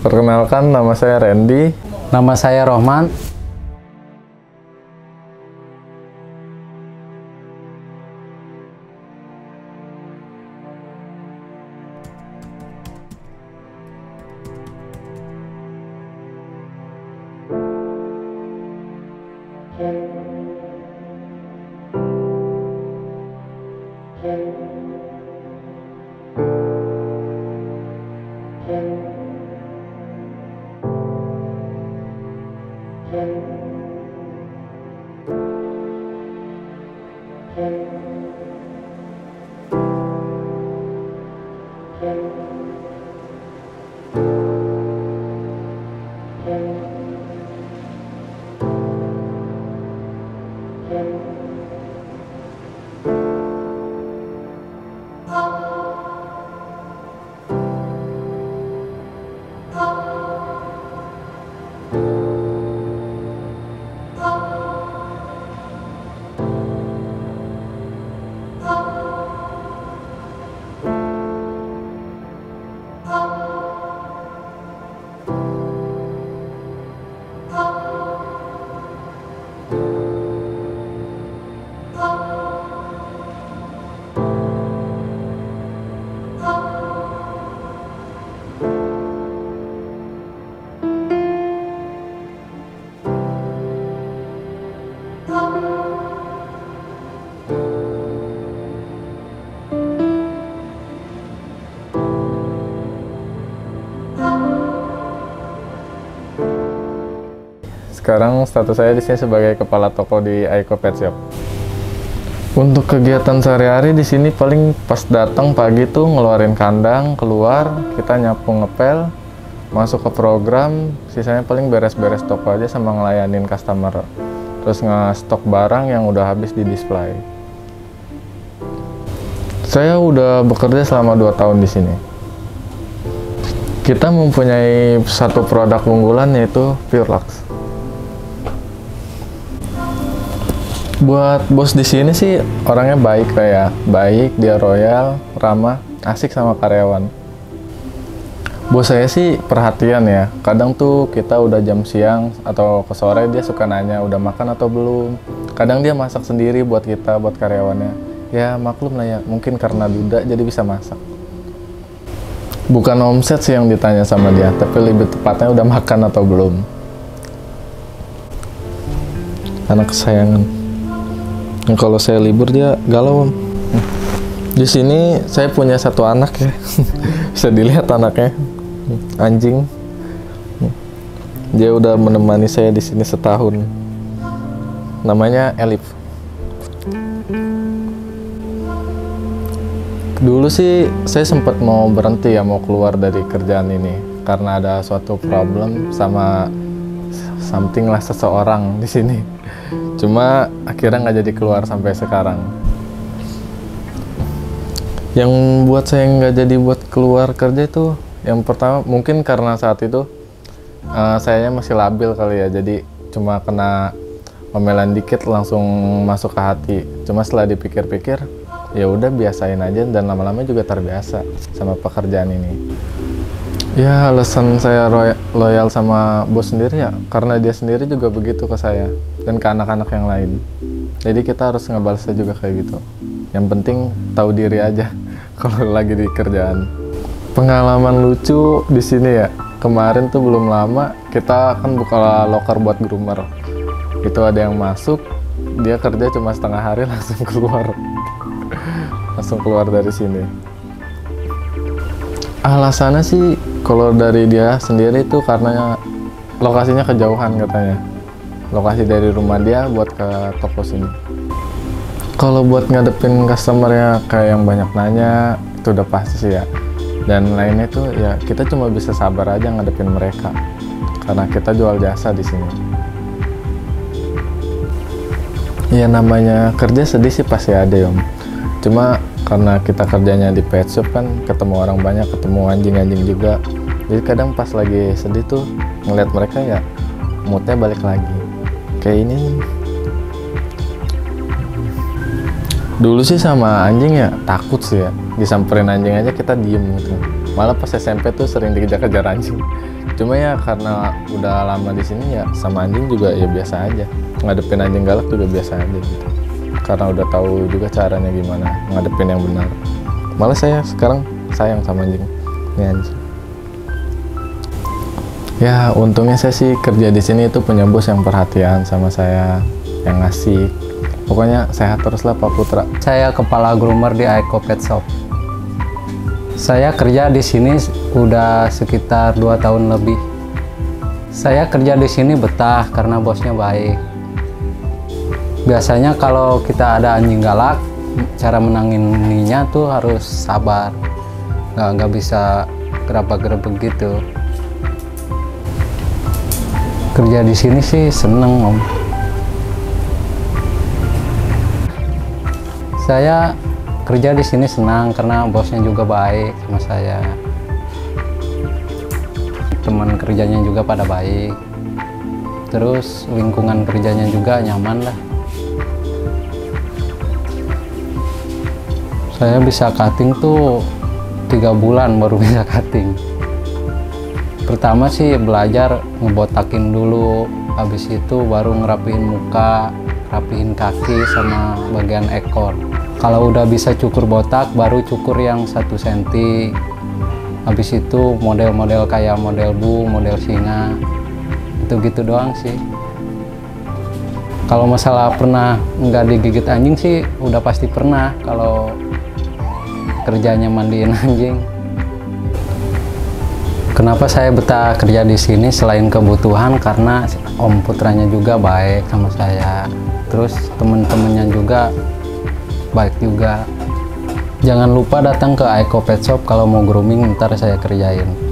Perkenalkan nama saya Randy. Nama saya Rohman. Sekarang status saya di sini sebagai kepala toko di Aiko Pet Shop. Untuk kegiatan sehari-hari di sini paling pas datang pagi tuh ngeluarin kandang, keluar, kita nyapu ngepel, masuk ke program, sisanya paling beres-beres toko aja sama ngelayanin customer. Terus nge-stok barang yang udah habis di display. Saya udah bekerja selama 2 tahun di sini. Kita mempunyai satu produk unggulan yaitu Pure Lux. Buat bos di sini sih orangnya baik kayak baik dia royal ramah asik sama karyawan. Bos saya sih perhatian ya. Kadang tuh kita udah jam siang atau ke sore dia suka nanya udah makan atau belum? Kadang dia masak sendiri buat kita buat karyawannya. Ya maklum lah ya mungkin karena duda jadi bisa masak. Bukan omset sih yang ditanya sama dia tapi lebih tepatnya udah makan atau belum. Anak kesayangan kalau saya libur dia galau om. Di sini saya punya satu anak ya, bisa dilihat anaknya, anjing. Dia udah menemani saya di sini setahun. Namanya Elif. Dulu sih saya sempat mau berhenti ya mau keluar dari kerjaan ini karena ada suatu problem sama something lah seseorang di sini. Cuma akhirnya nggak jadi keluar sampai sekarang. Yang buat saya nggak jadi buat keluar kerja itu yang pertama mungkin karena saat itu uh, sayanya masih labil kali ya. Jadi cuma kena omelan dikit langsung masuk ke hati. Cuma setelah dipikir-pikir ya udah biasain aja dan lama-lama juga terbiasa sama pekerjaan ini Ya alasan saya loyal sama bos sendiri ya karena dia sendiri juga begitu ke saya dan ke anak-anak yang lain. Jadi kita harus ngebalasnya juga kayak gitu. Yang penting tahu diri aja kalau lagi di kerjaan. Pengalaman lucu di sini ya. Kemarin tuh belum lama kita kan buka loker buat groomer. Itu ada yang masuk, dia kerja cuma setengah hari langsung keluar. langsung keluar dari sini. Alasannya sih kalau dari dia sendiri itu karena lokasinya kejauhan katanya. Lokasi dari rumah dia buat ke toko sini. Kalau buat ngadepin customer kayak yang banyak nanya, itu udah pasti sih ya. Dan lainnya itu ya kita cuma bisa sabar aja ngadepin mereka. Karena kita jual jasa di sini. Ya namanya kerja sedih sih pasti ada ya Cuma karena kita kerjanya di pet shop kan ketemu orang banyak ketemu anjing-anjing juga jadi kadang pas lagi sedih tuh ngeliat mereka ya moodnya balik lagi. Kayak ini dulu sih sama anjing ya takut sih ya. Disamperin anjing aja kita diem gitu. Malah pas SMP tuh sering dikejar-kejar anjing. Cuma ya karena udah lama di sini ya sama anjing juga ya biasa aja. Ngadepin anjing galak juga biasa aja gitu. Karena udah tahu juga caranya gimana ngadepin yang benar. Malah saya sekarang sayang sama anjing. Ini anjing ya untungnya saya sih kerja di sini itu punya bos yang perhatian sama saya yang ngasih pokoknya sehat terus lah Pak Putra Saya kepala groomer di Aiko Pet Shop. Saya kerja di sini udah sekitar dua tahun lebih. Saya kerja di sini betah karena bosnya baik. Biasanya kalau kita ada anjing galak, cara menangininya tuh harus sabar. Nggak, nggak bisa gerabak-gerabak gitu. Kerja di sini sih seneng om. Saya kerja di sini senang karena bosnya juga baik sama saya. Teman kerjanya juga pada baik. Terus lingkungan kerjanya juga nyaman lah. Saya bisa cutting tuh tiga bulan baru bisa cutting. Pertama sih belajar ngebotakin dulu, habis itu baru ngerapiin muka, rapihin kaki sama bagian ekor. Kalau udah bisa cukur botak, baru cukur yang satu senti. Habis itu model-model kayak model bu, model singa, itu gitu doang sih. Kalau masalah pernah nggak digigit anjing sih, udah pasti pernah. Kalau kerjanya mandiin anjing. Kenapa saya betah kerja di sini selain kebutuhan karena Om Putranya juga baik sama saya. Terus teman-temannya juga baik juga. Jangan lupa datang ke Aiko Pet Shop kalau mau grooming ntar saya kerjain.